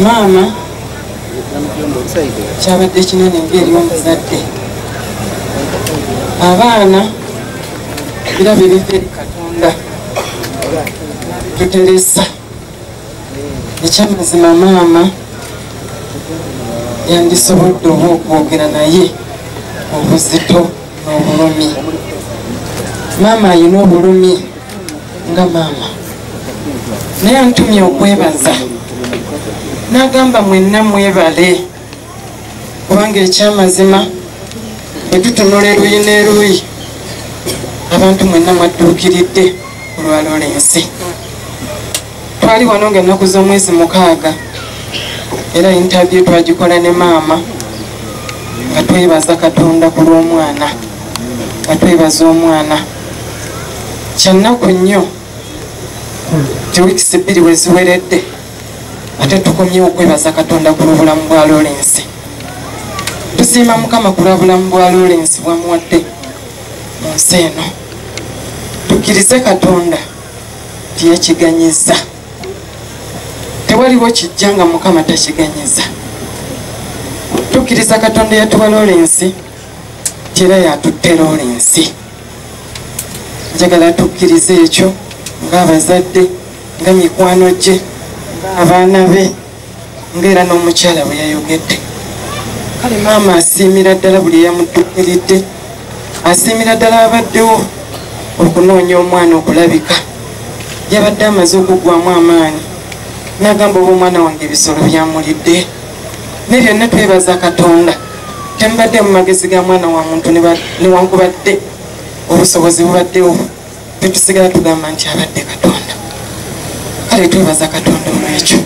maama kyabadde kinene ngaeri omuzadde abaana birabe biva eri katonda. Tuteresa. Ekyamazima maama yandisobodde oba okwogera naye obuzito n'obulumi. Maama ayina obulumi nga maama. Naye antumye okwebaza n'agamba mwenna mwebale kubanga ekyamazima bwetutunula eruyi n'eruyi abantu mwenna mwadduukiridde olwa lolensi twali wano nga ennaku z'omwezi mukaaga era intabye twagikola ne maama nga twebaza katonda ku lw'omwana nga twebaza omwana. Kyannaku nnyo tiwikisi bbiri we ziweredde ate tukomyewo okwebaza katonda ku lw'obulamu bwa lolensi tusiima mukama ku lwa bulamu bwa lolensi bwamuwadde mu nsi eno. Tukkirize katonda tiyakiganyiza tewaliwo kijja nga mukama takiganyiza tukkiriza katonda yatuwa lolensi tera yatutte lolensi njagala tukkirize ekyo ng'abazadde nga mikwano gye ng'abaana be ngaera n'omukyala bwe yayogedde. Kale maama asiimira ddala buli eyamuddukiridde. Asiimira ddala abaddewo okunoonya omwana okulabika. Yabadde amaze okuggwamu amaanyi. Nagamba oba omwana wange ebisolo byamulidde. Ne byonna twebaza katonda. Temubadde mu magezi ga mwana wa muntu newankubadde obusobozi bubaddewo. Tetusigala tugamba nti abadde katonda kale twebaza katonda olwekyo